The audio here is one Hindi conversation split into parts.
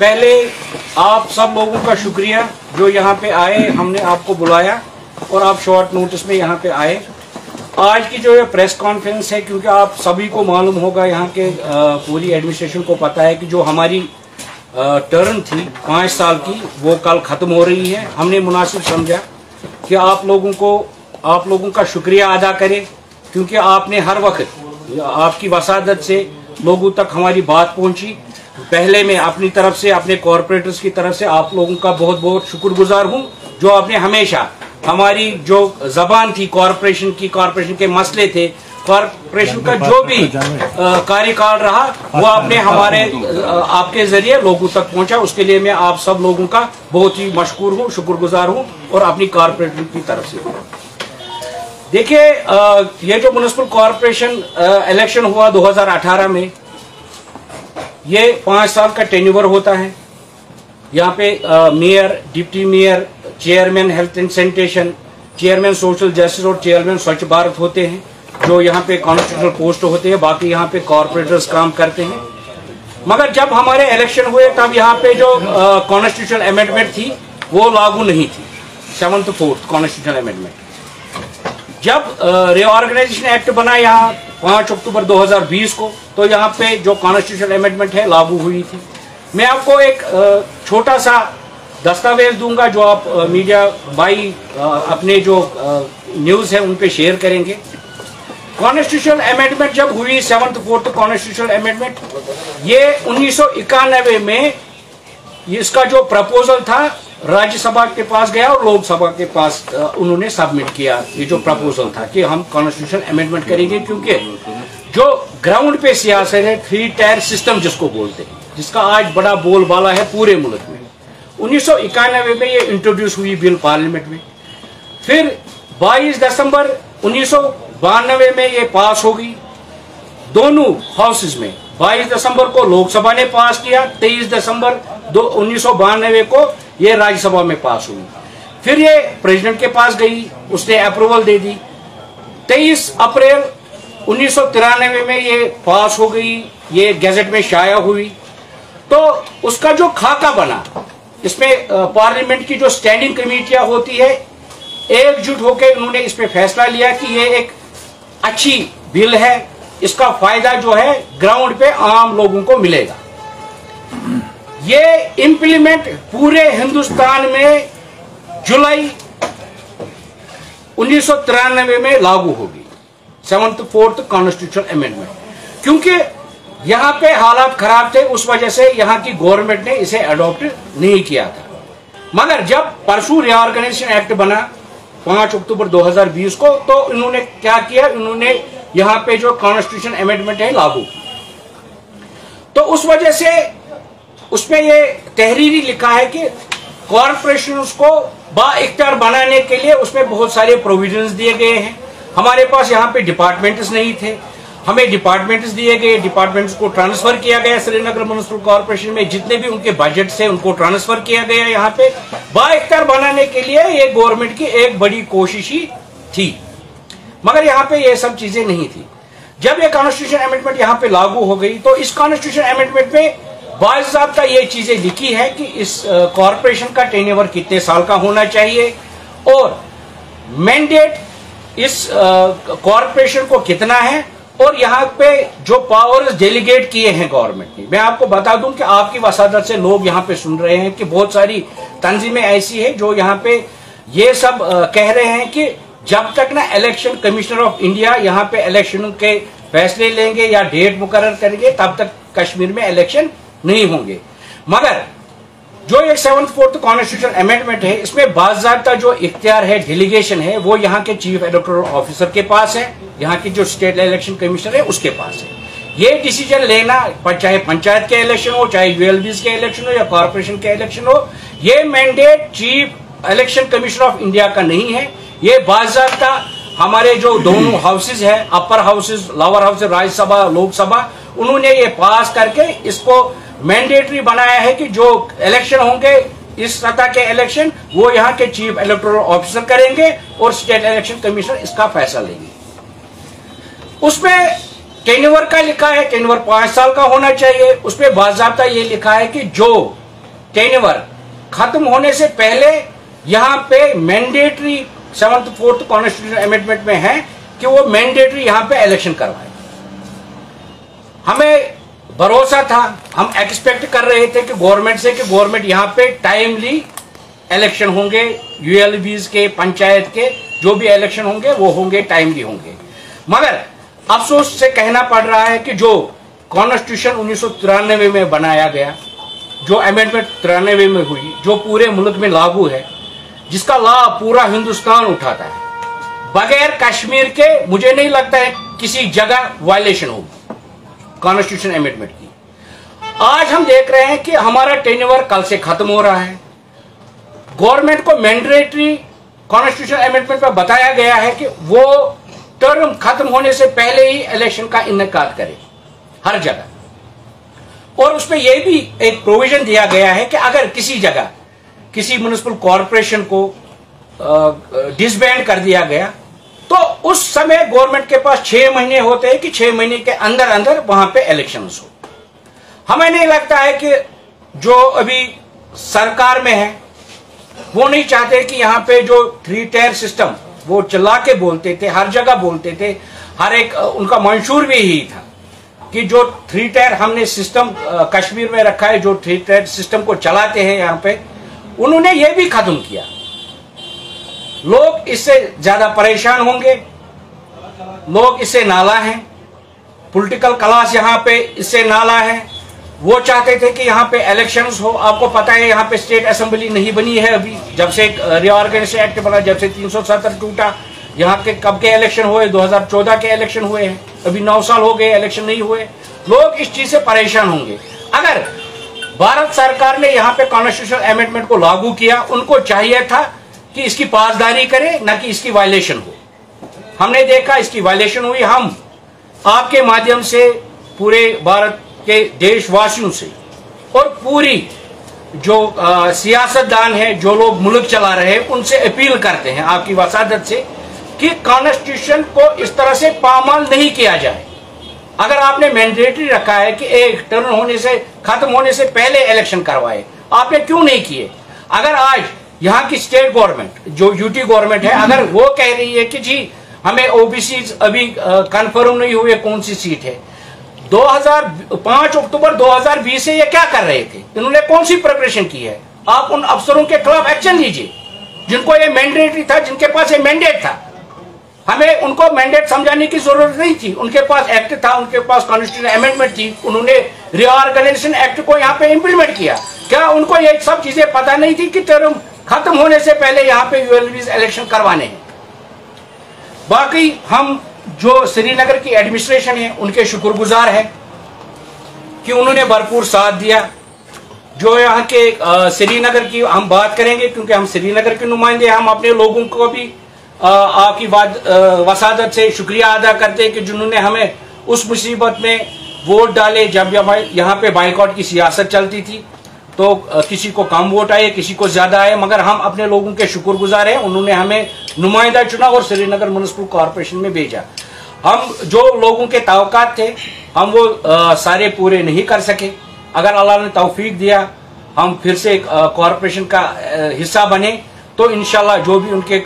पहले आप सब लोगों का शुक्रिया जो यहाँ पे आए हमने आपको बुलाया और आप शॉर्ट नोटिस में यहाँ पे आए आज की जो ये प्रेस कॉन्फ्रेंस है क्योंकि आप सभी को मालूम होगा यहाँ के पूरी एडमिनिस्ट्रेशन को पता है कि जो हमारी टर्न थी पाँच साल की वो कल खत्म हो रही है हमने मुनासिब समझा कि आप लोगों को आप लोगों का शुक्रिया अदा करें क्योंकि आपने हर वक्त आपकी वसादत से लोगों तक हमारी बात पहुँची। पहले मैं अपनी तरफ़ से, अपने कॉरपोरेटर्स की तरफ़ से आप लोगों का बहुत बहुत शुक्रगुजार हूँ, जो आपने हमेशा हमारी जो जबान थी कॉरपोरेशन की कॉरपोरेशन के मसले थे कॉरपोरेशन का जो भी कार्यकाल रहा, वो आपने हमारे आपके ज़रिए लोगों तक पहुँचा। उसके लिए मैं आप सब लोगों का बहुत ही मशहूर हूँ, शुक्रगुजार हूँ और अपनी कॉरपोरेटर की तरफ़ से। देखिए ये जो म्यूनसिपल कॉरपोरेशन इलेक्शन हुआ 2018 में, ये पाँच साल का टेन्यूवर होता है। यहाँ पे mayor deputy mayor chairman health and sanitation chairman social justice और चेयरमैन स्वच्छ भारत होते हैं, जो यहाँ पे कॉन्स्टिट्यूशनल पोस्ट होते हैं, बाकी यहाँ पे कॉरपोरेटर्स काम करते हैं। मगर जब हमारे इलेक्शन हुए, तब यहाँ पे जो कॉन्स्टिट्यूशनल अमेंडमेंट थी, वो लागू नहीं थी। सेवन्थ फोर्थ कॉन्स्टिट्यूशनल अमेंडमेंट जब रिऑर्गेनाइजेशन एक्ट बना यहाँ पाँच अक्टूबर 2020 को तो यहाँ पे जो कॉन्स्टिट्यूशन अमेंडमेंट है लागू हुई थी। मैं आपको एक छोटा सा दस्तावेज़ दूँगा जो आप मीडिया अ, अपने जो न्यूज़ है उन पे शेयर करेंगे। कॉन्स्टिट्यूशन अमेंडमेंट जब हुई सेवन्थ फोर्थ कॉन्स्टिट्यूशन अमेंडमेंट ये उन्नीस सौ इक्यानवे में इसका जो प्रपोजल था राज्यसभा के पास गया और लोकसभा के पास उन्होंने सबमिट किया। ये जो प्रपोजल था कि हम कॉन्स्टिट्यूशन अमेंडमेंट करेंगे, क्योंकि जो ग्राउंड पे सियासत है थ्री टायर सिस्टम जिसको बोलते हैं, जिसका आज बड़ा बोलबाला है पूरे मुल्क में। उन्नीस सौ इक्यानवे में ये इंट्रोड्यूस हुई बिल पार्लियामेंट में। फिर 22 दिसंबर उन्नीस सौ बानवे में ये पास होगी दोनों हाउसेज में 22 दिसंबर को लोकसभा ने पास किया 23 दिसंबर दो, उन्नीस को ये राज्यसभा में पास हुई। फिर ये प्रेसिडेंट के पास गई, उसने अप्रूवल दे दी। 23 अप्रैल उन्नीस सौ तिरानवे में ये पास हो गई, ये गैजेट में शाया हुई। तो उसका जो खाका बना, इसमें पार्लियामेंट की जो स्टैंडिंग कमेटियाँ होती है, एकजुट होकर उन्होंने इस फैसला लिया कि ये एक अच्छी बिल है। इसका फ़ायदा जो है, ग्राउंड पे आम लोगों को मिलेगा। ये इंप्लीमेंट पूरे हिंदुस्तान में जुलाई उन्नीस सौ तिरानबे में लागू होगी। सेवंथ फोर्थ कॉन्स्टिट्यूशन अमेंडमेंट क्योंकि यहाँ पे हालात खराब थे, उस वजह से यहाँ की गवर्नमेंट ने इसे अडॉप्ट नहीं किया था। मगर जब परसों रिऑर्गेनाइजेशन एक्ट बना, पाँच अक्टूबर 2020 को तो इन्होंने क्या किया? इन्होंने यहाँ पे जो कॉन्स्टिट्यूशन अमेंडमेंट है, लागू। तो उस वजह से उसमें ये तहरीरी लिखा है कि कॉरपोरेशन को बा इख्तियार बनाने के लिए उसमें बहुत सारे प्रोविजंस दिए गए हैं। हमारे पास यहाँ पे डिपार्टमेंट्स नहीं थे। हमें डिपार्टमेंट्स दिए गए। डिपार्टमेंट्स को ट्रांसफ़र किया गया श्रीनगर म्यूनसिपल कॉरपोरेशन में। जितने भी उनके बजट से उनको ट्रांसफ़र किया गया यहाँ पे। बा इख्तियार बनाने के लिए ये गवर्नमेंट की एक बड़ी कोशिश ही थी। मगर यहाँ पे ये सब चीज़ें नहीं थी। जब ये कॉन्स्टिट्यूशन अमेंडमेंट यहाँ पे लागू हो गई तो इस कॉन्स्टिट्यूशन अमेंडमेंट में बाजाबता ये चीज़ें लिखी है कि इस कॉरपोरेशन का टेन्योवर कितने साल का होना चाहिए और मैंडेट इस कॉरपोरेशन को कितना है और यहाँ पे जो पावर्स डेलीगेट किए हैं गवर्नमेंट ने। मैं आपको बता दूँ कि आपकी वसादत से लोग यहाँ पे सुन रहे हैं कि बहुत सारी तंजीमें ऐसी है जो यहाँ पे ये सब कह रहे हैं कि जब तक ना इलेक्शन कमिश्नर ऑफ़ इंडिया यहाँ पे इलेक्शन के फैसले लेंगे या डेट मुकर करेंगे, तब तक कश्मीर में इलेक्शन नहीं होंगे। मगर जो एक सेवन फोर्थ कॉन्स्टिट्यूशन अमेंडमेंट है इसमें बाजाबता जो इख्तियार है डेलीगेशन है वो यहाँ के चीफ इलेक्टोरल ऑफिसर के पास है यहाँ की जो स्टेट इलेक्शन कमीशन है उसके पास है। ये डिसीज़न लेना चाहे पंचायत के इलेक्शन हो चाहे यूएलबीज के इलेक्शन हो या कॉरपोरेशन के इलेक्शन हो ये mandate chief election commission of India का नहीं है। ये बाजाबता हमारे जो दोनों हाउसेज है upper houses lower houses Rajya Sabha Lok Sabha उन्होंने ये पास करके इसको मैंडेटरी बनाया है कि जो इलेक्शन होंगे, इस सतह के इलेक्शन वो यहाँ के चीफ इलेक्टोरल ऑफिसर करेंगे और स्टेट इलेक्शन कमिश्नर इसका फैसला लेंगे। उसमें टेनवर का लिखा है टेनवर पाँच साल का होना चाहिए। उसमें बाजाबता ये लिखा है कि जो टेनवर खत्म होने से पहले यहाँ पे mandatory seventh fourth constitution amendment में है कि वो मैंडेटरी यहाँ पे इलेक्शन करवाए। हमें भरोसा था। हम एक्सपेक्ट कर रहे थे कि गवर्नमेंट से कि गवर्नमेंट यहाँ पे टाइमली इलेक्शन होंगे यूएलबीज के, पंचायत के, जो भी इलेक्शन होंगे, वो होंगे टाइमली होंगे। मगर अफसोस से कहना पड़ रहा है कि जो कॉन्स्टिट्यूशन उन्नीस सौ तिरानवे में बनाया गया, जो अमेंडमेंट तिरानवे में हुई, जो पूरे मुल्क में लागू है, जिसका लाभ पूरा हिंदुस्तान उठाता है। बगैर कश्मीर के मुझे नहीं लगता है किसी जगह वायलेशन होगी। कॉन्स्टिट्यूशन अमेंडमेंट की। आज हम देख रहे हैं कि हमारा टेन्योवर कल से खत्म हो रहा है। गवर्नमेंट को मैंडेटरी कॉन्स्टिट्यूशन अमेंडमेंट पर बताया गया है कि वो टर्म खत्म होने से पहले ही इलेक्शन का इनका करे, हर जगह। और उसमें यह भी एक प्रोविज़न दिया गया है कि अगर किसी जगह, किसी म्यूनिसिपल कॉरपोरेशन को डिसबैंड कर दिया गया तो उस समय गवर्नमेंट के पास छह महीने होते हैं कि छह महीने के अंदर अंदर वहाँ पे इलेक्शन हो। हमें नहीं लगता है कि जो अभी सरकार में है, वो नहीं चाहते कि यहाँ पे जो थ्री टायर सिस्टम वो चला के बोलते थे, हर जगह बोलते थे, हर एक, उनका मंशूर भी यही था कि जो थ्री टायर हमने सिस्टम कश्मीर में रखा है, जो थ्री टायर सिस्टम को चलाते हैं यहाँ पे, उन्होंने ये भी खत्म किया। लोग इससे ज़्यादा परेशान होंगे। लोग इससे नाला हैं। पॉलिटिकल क्लास यहाँ पे इससे नाला है। वो चाहते थे कि यहाँ पे इलेक्शंस हो। आपको पता है, यहाँ पे स्टेट असेंबली नहीं बनी है अभी। जब से रिऑर्गेनाइजेशन एक्ट बना, जब से 370 टूटा, यहाँ के कब के इलेक्शन हुए? 2014 के इलेक्शन हुए हैं। अभी नौ साल हो गए इलेक्शन नहीं हुए। लोग इस चीज़ से परेशान होंगे। अगर भारत सरकार ने यहाँ पे कॉन्स्टिट्यूशन अमेंडमेंट को लागू किया, उनको चाहिए था कि इसकी पासदारी करे, न कि इसकी वायलेशन हो। हमने देखा इसकी वायलेशन हुई हम आपके माध्यम से पूरे भारत के देशवासियों से और पूरी जो सियासतदान है, जो लोग मुल्क चला रहे हैं, उनसे अपील करते हैं आपकी वसादत से कि कॉन्स्टिट्यूशन को इस तरह से पामाल नहीं किया जाए। अगर आपने मैंडेटरी रखा है कि एक टर्न होने से, खत्म होने से पहले इलेक्शन करवाए, आपने क्यों नहीं किए? अगर आज यहाँ की स्टेट गवर्नमेंट जो यूटी गवर्नमेंट है, अगर वो कह रही है कि जी, हमें ओबीसी अभी कंफर्म नहीं हुए कौन सी सीट है। 2005 अक्टूबर 2020 से ये क्या कर रहे थे? इन्होंने कौन सी प्रिपरेशन की है? आप उन अफसरों के खिलाफ एक्शन लीजिए। जिनको ये मैंडेटरी था, जिनके पास ये मैंडेट था। हमें उनको मैंडेट समझाने की ज़रूरत नहीं थी। उनके पास एक्ट था, उनके पास कॉन्स्टिट्यूशन अमेंडमेंट थी। उन्होंने रिऑर्गेनाइजेशन एक्ट को यहाँ पे इम्प्लीमेंट किया। क्या उनको ये सब चीज़ें पता नहीं थी कि टर्म खत्म होने से पहले यहाँ पे यूएलबी इलेक्शन करवाने हैं। बाकी हम जो श्रीनगर की एडमिनिस्ट्रेशन है, उनके शुक्रगुजार है कि उन्होंने भरपूर साथ दिया। जो यहाँ के श्रीनगर की हम बात करेंगे, क्योंकि हम श्रीनगर के नुमाइंदे हम अपने लोगों को भी आपकी वसादत से शुक्रिया अदा करते हैं कि जिन्होंने हमें उस मुसीबत में वोट डाले जब यहाँ पे बाइकआउट की सियासत चलती थी। तो किसी को कम वोट आए किसी को ज़्यादा आए मगर हम अपने लोगों के शुक्रगुजार हैं उन्होंने हमें नुमाइंदा चुना और श्रीनगर म्यूनसिपल कॉरपोरेशन में भेजा। हम जो लोगों के तवकात थे हम वो आ, सारे पूरे नहीं कर सके। अगर अल्लाह ने तौफीक दिया हम फिर से कॉरपोरेशन का हिस्सा बने तो इनशाला जो भी उनके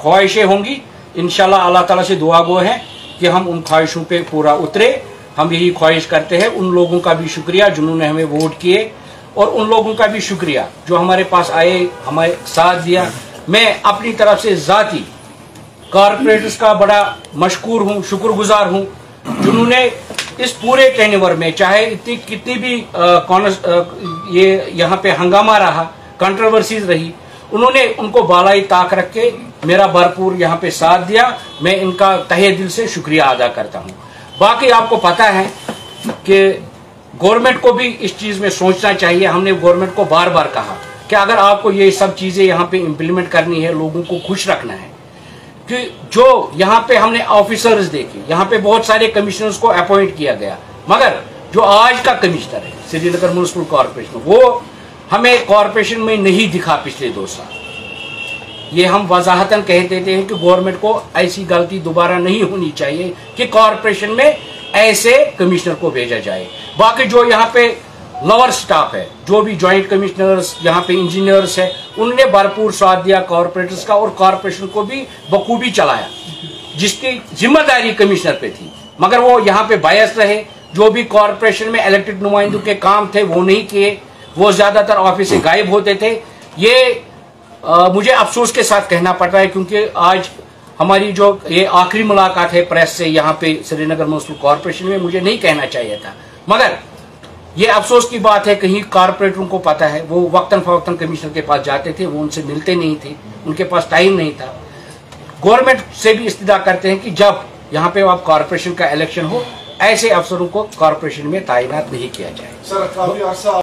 ख्वाहिशें होंगी इनशाला अल्लाह ताला से दुआ गो है कि हम उन ख्वाहिशों पे पूरा उतरे। हम यही ख्वाहिश करते हैं उन लोगों का भी शुक्रिया जिन्होंने हमें वोट किए। और उन लोगों का भी शुक्रिया जो हमारे पास आए हमारे साथ दिया। मैं अपनी तरफ़ से जाती कारपोरेटर्स का बड़ा मशहूर हूँ शुक्रगुजार हूँ जिन्होंने इस पूरे टेनवर में चाहे इतनी कितनी भी आ, ये यहाँ पे हंगामा रहा कंट्रोवर्सीज रही उन्होंने उनको बालाई ताक रख के मेरा भरपूर यहाँ पे साथ दिया। मैं इनका तहे दिल से शुक्रिया अदा करता हूँ। बाकी आपको पता है कि गवर्नमेंट को भी इस चीज़ में सोचना चाहिए। हमने गवर्नमेंट को बार बार कहा कि अगर आपको ये सब चीज़ें यहाँ पे इम्प्लीमेंट करनी है, लोगों को खुश रखना है, कि जो यहाँ पे हमने ऑफिसर्स देखे, यहाँ पे बहुत सारे कमिश्नर्स को अपॉइंट किया गया, मगर जो आज का कमिश्नर है, श्रीनगर म्यूनसिपल कॉरपोरेशन वो हमें कॉरपोरेशन में नहीं दिखा पिछले दो साल। ये हम वजाहतन कह देते हैं कि गवर्नमेंट को ऐसी गलती दोबारा नहीं होनी चाहिए कि कॉरपोरेशन में ऐसे कमिश्नर को भेजा जाए। बाकी जो यहाँ पे लोअर स्टाफ है जो भी ज्वाइंट कमिश्नर्स यहाँ पे इंजीनियर्स है उनने भरपूर साथ दिया कॉरपोरेटर्स का और कॉरपोरेशन को भी बखूबी चलाया जिसकी ज़िम्मेदारी कमिश्नर पे थी। मगर वो यहाँ पे बायस रहे जो भी कॉरपोरेशन में इलेक्टेड नुमाइंदों के काम थे वो नहीं किए वो ज़्यादातर ऑफ़िस से गायब होते थे। ये आ, मुझे अफसोस के साथ कहना पड़ रहा है क्योंकि आज हमारी जो ये आखिरी मुलाकात है प्रेस से, यहाँ पे श्रीनगर म्यूनसिपल कॉरपोरेशन में मुझे नहीं कहना चाहिए था। मगर ये अफसोस की बात है, कहीं कारपोरेटरों को पता है, वो वक्तन फवक्तन कमिश्नर के पास जाते थे, वो उनसे मिलते नहीं थे, उनके पास टाइम नहीं था। गवर्नमेंट से भी इस्तदा करते हैं कि जब यहाँ पे अब कॉरपोरेशन का इलेक्शन हो, ऐसे अफसरों को कॉरपोरेशन में तैनात नहीं किया जाए। सर